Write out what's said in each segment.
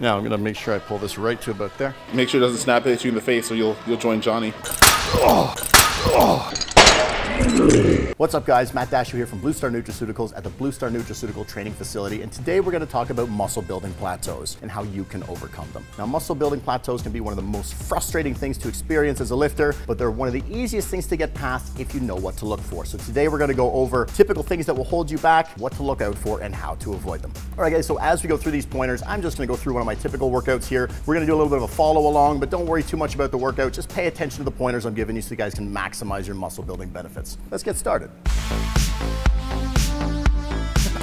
Now I'm gonna make sure I pull this right to about there. Make sure it doesn't snap hit you in the face, or you'll you'll join Johnny. Oh, oh. What's up guys, Matt Dasher here from Blue Star Nutraceuticals at the Blue Star Nutraceutical Training Facility and today we're going to talk about muscle building plateaus and how you can overcome them. Now muscle building plateaus can be one of the most frustrating things to experience as a lifter, but they're one of the easiest things to get past if you know what to look for. So today we're going to go over typical things that will hold you back, what to look out for, and how to avoid them. All right guys, so as we go through these pointers, I'm just going to go through one of my typical workouts here. We're going to do a little bit of a follow along, but don't worry too much about the workout. Just pay attention to the pointers I'm giving you so you guys can maximize your muscle building benefits. Let's get started.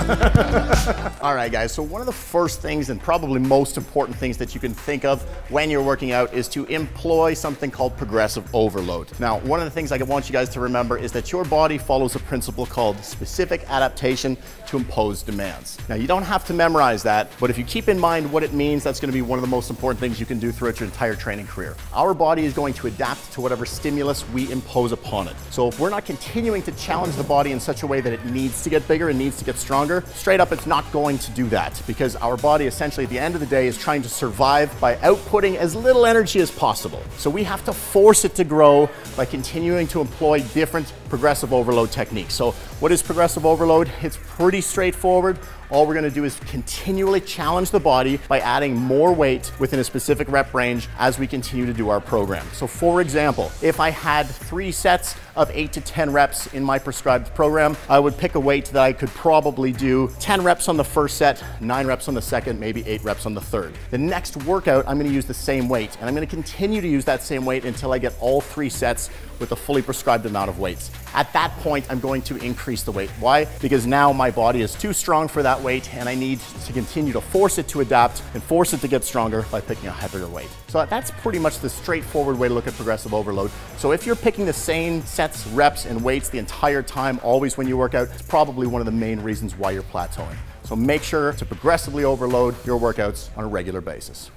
All right, guys, so one of the first things and probably most important things that you can think of when you're working out is to employ something called progressive overload. Now, one of the things I want you guys to remember is that your body follows a principle called specific adaptation to impose demands. Now, you don't have to memorize that, but if you keep in mind what it means, that's gonna be one of the most important things you can do throughout your entire training career. Our body is going to adapt to whatever stimulus we impose upon it. So if we're not continuing to challenge the body in such a way that it needs to get bigger and needs to get stronger, straight up it's not going to do that because our body essentially at the end of the day is trying to survive by outputting as little energy as possible. So we have to force it to grow by continuing to employ different progressive overload techniques. So what is progressive overload? It's pretty straightforward. All we're gonna do is continually challenge the body by adding more weight within a specific rep range as we continue to do our program. So for example, if I had three sets of eight to 10 reps in my prescribed program, I would pick a weight that I could probably do 10 reps on the first set, nine reps on the second, maybe eight reps on the third. The next workout, I'm gonna use the same weight and I'm gonna continue to use that same weight until I get all three sets with a fully prescribed amount of weights. At that point, I'm going to increase the weight. Why? Because now my body is too strong for that weight and I need to continue to force it to adapt and force it to get stronger by picking a heavier weight. So that's pretty much the straightforward way to look at progressive overload. So if you're picking the same sets, reps, and weights the entire time, always when you work out, it's probably one of the main reasons why you're plateauing. So make sure to progressively overload your workouts on a regular basis.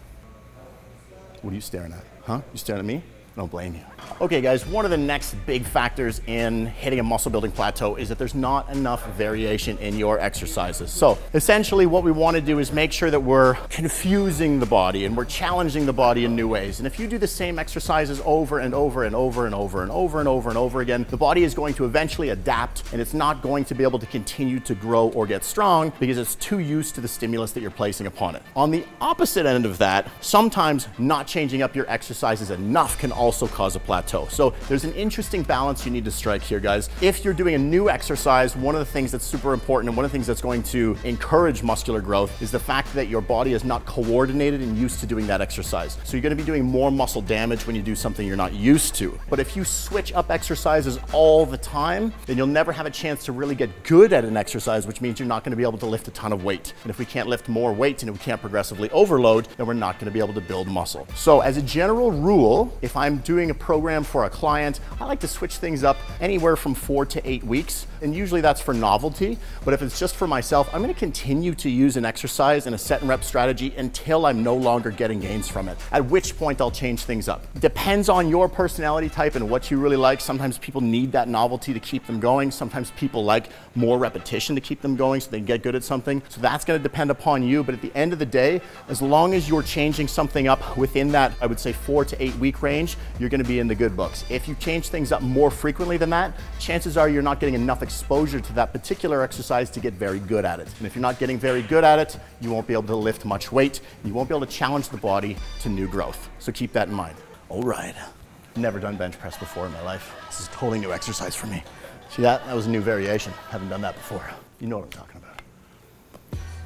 What are you staring at? Huh? You staring at me? Don't blame you. Okay guys, one of the next big factors in hitting a muscle building plateau is that there's not enough variation in your exercises. So essentially what we wanna do is make sure that we're confusing the body and we're challenging the body in new ways. And if you do the same exercises over and over and over and over and over and over and over again, the body is going to eventually adapt and it's not going to be able to continue to grow or get strong because it's too used to the stimulus that you're placing upon it. On the opposite end of that, sometimes not changing up your exercises enough can also cause a plateau. So there's an interesting balance you need to strike here, guys. If you're doing a new exercise, one of the things that's super important and one of the things that's going to encourage muscular growth is the fact that your body is not coordinated and used to doing that exercise. So you're gonna be doing more muscle damage when you do something you're not used to. But if you switch up exercises all the time, then you'll never have a chance to really get good at an exercise, which means you're not gonna be able to lift a ton of weight. And if we can't lift more weight and we can't progressively overload, then we're not gonna be able to build muscle. So as a general rule, if I'm doing a program for a client, I like to switch things up anywhere from four to eight weeks. And usually that's for novelty. But if it's just for myself, I'm gonna continue to use an exercise and a set and rep strategy until I'm no longer getting gains from it. At which point I'll change things up. Depends on your personality type and what you really like. Sometimes people need that novelty to keep them going. Sometimes people like more repetition to keep them going so they get good at something. So that's gonna depend upon you. But at the end of the day, as long as you're changing something up within that, I would say four to eight week range, you're gonna be in the good books. If you change things up more frequently than that, chances are you're not getting enough exposure to that particular exercise to get very good at it. And if you're not getting very good at it, you won't be able to lift much weight. You won't be able to challenge the body to new growth. So keep that in mind. All right. Never done bench press before in my life. This is a totally new exercise for me. See that? That was a new variation. Haven't done that before. You know what I'm talking about.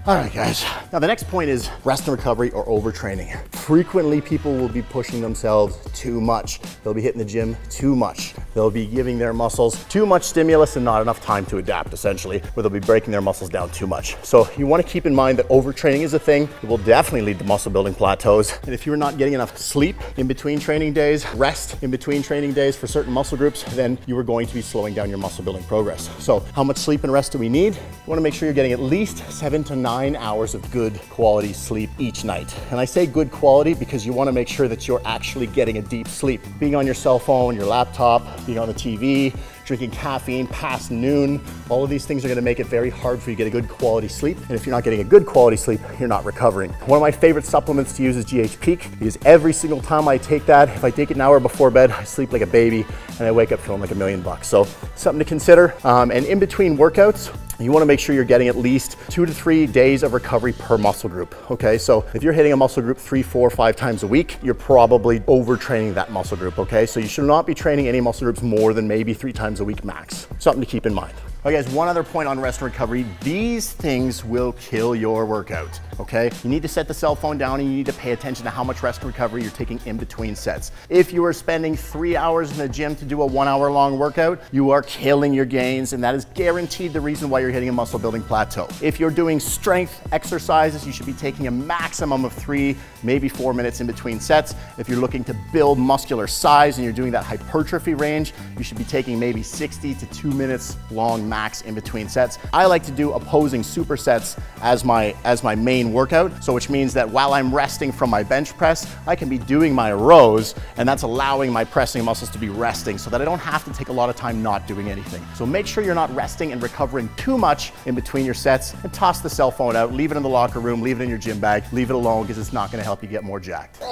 All right, guys. Now, the next point is rest and recovery or overtraining. Frequently, people will be pushing themselves too much. They'll be hitting the gym too much. They'll be giving their muscles too much stimulus and not enough time to adapt, essentially, where they'll be breaking their muscles down too much. So you want to keep in mind that overtraining is a thing. It will definitely lead to muscle building plateaus. And if you're not getting enough sleep in between training days, rest in between training days for certain muscle groups, then you are going to be slowing down your muscle building progress. So how much sleep and rest do we need? You want to make sure you're getting at least seven to nine nine hours of good quality sleep each night. And I say good quality because you wanna make sure that you're actually getting a deep sleep. Being on your cell phone, your laptop, being on the TV, drinking caffeine past noon. All of these things are gonna make it very hard for you to get a good quality sleep. And if you're not getting a good quality sleep, you're not recovering. One of my favorite supplements to use is GH Peak because every single time I take that, if I take it an hour before bed, I sleep like a baby and I wake up feeling like a million bucks. So something to consider. Um, and in between workouts, you wanna make sure you're getting at least two to three days of recovery per muscle group, okay? So if you're hitting a muscle group three, four, five times a week, you're probably overtraining that muscle group, okay? So you should not be training any muscle groups more than maybe three times a week max. Something to keep in mind. Okay guys, one other point on rest and recovery. These things will kill your workout, okay? You need to set the cell phone down and you need to pay attention to how much rest and recovery you're taking in between sets. If you are spending three hours in the gym to do a one hour long workout, you are killing your gains and that is guaranteed the reason why you're hitting a muscle building plateau. If you're doing strength exercises, you should be taking a maximum of three, maybe four minutes in between sets. If you're looking to build muscular size and you're doing that hypertrophy range, you should be taking maybe 60 to two minutes long max in between sets. I like to do opposing supersets as my, as my main workout. So which means that while I'm resting from my bench press, I can be doing my rows and that's allowing my pressing muscles to be resting so that I don't have to take a lot of time not doing anything. So make sure you're not resting and recovering too much in between your sets and toss the cell phone out, leave it in the locker room, leave it in your gym bag, leave it alone because it's not gonna help you get more jacked.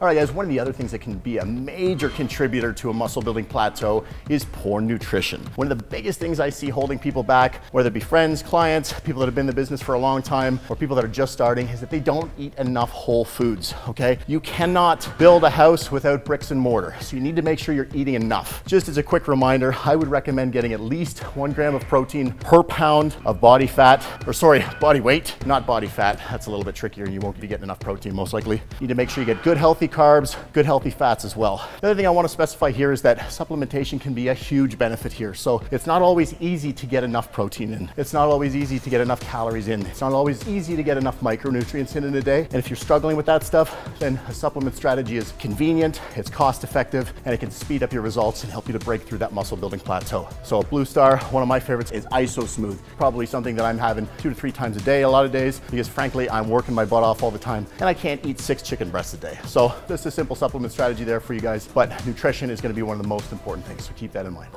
All right, guys, one of the other things that can be a major contributor to a muscle building plateau is poor nutrition. One of the biggest things I see holding people back, whether it be friends, clients, people that have been in the business for a long time, or people that are just starting, is that they don't eat enough whole foods, okay? You cannot build a house without bricks and mortar, so you need to make sure you're eating enough. Just as a quick reminder, I would recommend getting at least one gram of protein per pound of body fat, or sorry, body weight, not body fat. That's a little bit trickier. You won't be getting enough protein most likely. You need to make sure you get good healthy carbs, good healthy fats as well. The other thing I want to specify here is that supplementation can be a huge benefit here. So it's not always easy to get enough protein in. It's not always easy to get enough calories in. It's not always easy to get enough micronutrients in in a day. And if you're struggling with that stuff, then a supplement strategy is convenient, it's cost effective, and it can speed up your results and help you to break through that muscle building plateau. So Blue Star, one of my favorites is Iso Smooth. Probably something that I'm having two to three times a day a lot of days because frankly, I'm working my butt off all the time and I can't eat six chicken breasts a day. So this a simple supplement strategy there for you guys, but nutrition is gonna be one of the most important things, so keep that in mind.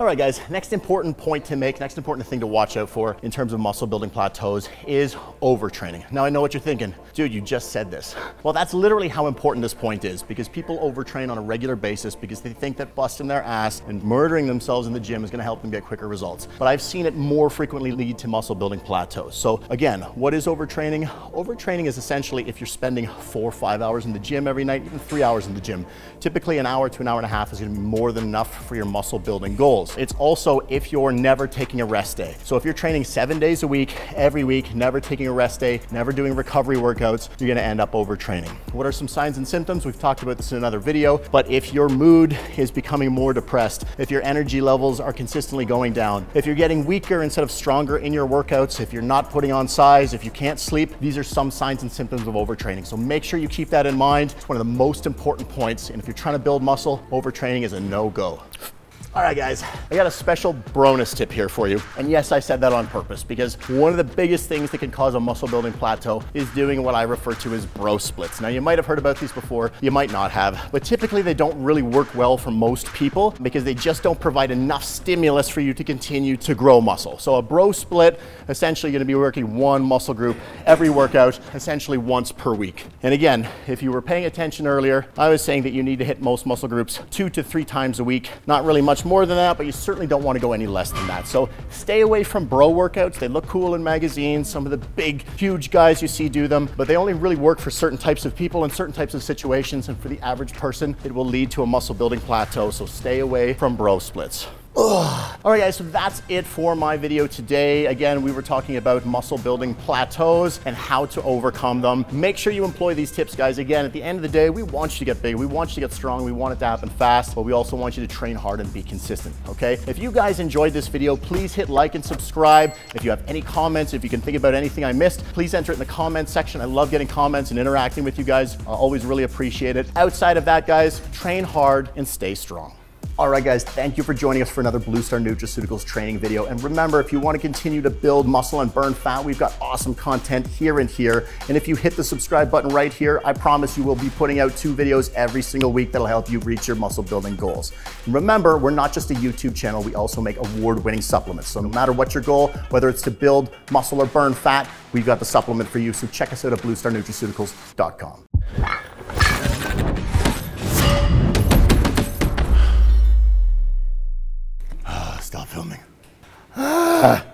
All right, guys, next important point to make, next important thing to watch out for in terms of muscle building plateaus is overtraining. Now, I know what you're thinking, dude, you just said this. Well, that's literally how important this point is because people overtrain on a regular basis because they think that busting their ass and murdering themselves in the gym is gonna help them get quicker results. But I've seen it more frequently lead to muscle building plateaus. So, again, what is overtraining? Overtraining is essentially if you're spending four or five hours in the gym every night, even three hours in the gym. Typically, an hour to an hour and a half is gonna be more than enough for your muscle building goals. It's also if you're never taking a rest day. So if you're training seven days a week, every week, never taking a rest day, never doing recovery workouts, you're gonna end up overtraining. What are some signs and symptoms? We've talked about this in another video, but if your mood is becoming more depressed, if your energy levels are consistently going down, if you're getting weaker instead of stronger in your workouts, if you're not putting on size, if you can't sleep, these are some signs and symptoms of overtraining. So make sure you keep that in mind. It's one of the most important points. And if you're trying to build muscle, overtraining is a no-go. All right, guys, I got a special bonus tip here for you. And yes, I said that on purpose because one of the biggest things that can cause a muscle building plateau is doing what I refer to as bro splits. Now, you might have heard about these before, you might not have, but typically they don't really work well for most people because they just don't provide enough stimulus for you to continue to grow muscle. So a bro split, essentially you're gonna be working one muscle group every workout, essentially once per week. And again, if you were paying attention earlier, I was saying that you need to hit most muscle groups two to three times a week, not really much more than that, but you certainly don't want to go any less than that. So stay away from bro workouts. They look cool in magazines. Some of the big, huge guys you see do them, but they only really work for certain types of people in certain types of situations. And for the average person, it will lead to a muscle building plateau. So stay away from bro splits. Ugh. All right, guys, so that's it for my video today. Again, we were talking about muscle building plateaus and how to overcome them. Make sure you employ these tips, guys. Again, at the end of the day, we want you to get big. We want you to get strong. We want it to happen fast, but we also want you to train hard and be consistent, okay? If you guys enjoyed this video, please hit like and subscribe. If you have any comments, if you can think about anything I missed, please enter it in the comments section. I love getting comments and interacting with you guys. I always really appreciate it. Outside of that, guys, train hard and stay strong. All right, guys, thank you for joining us for another Blue Star Nutraceuticals training video. And remember, if you want to continue to build muscle and burn fat, we've got awesome content here and here. And if you hit the subscribe button right here, I promise you we'll be putting out two videos every single week that'll help you reach your muscle building goals. And remember, we're not just a YouTube channel, we also make award winning supplements. So no matter what your goal, whether it's to build muscle or burn fat, we've got the supplement for you. So check us out at bluestarnutraceuticals.com. Filming. Ah.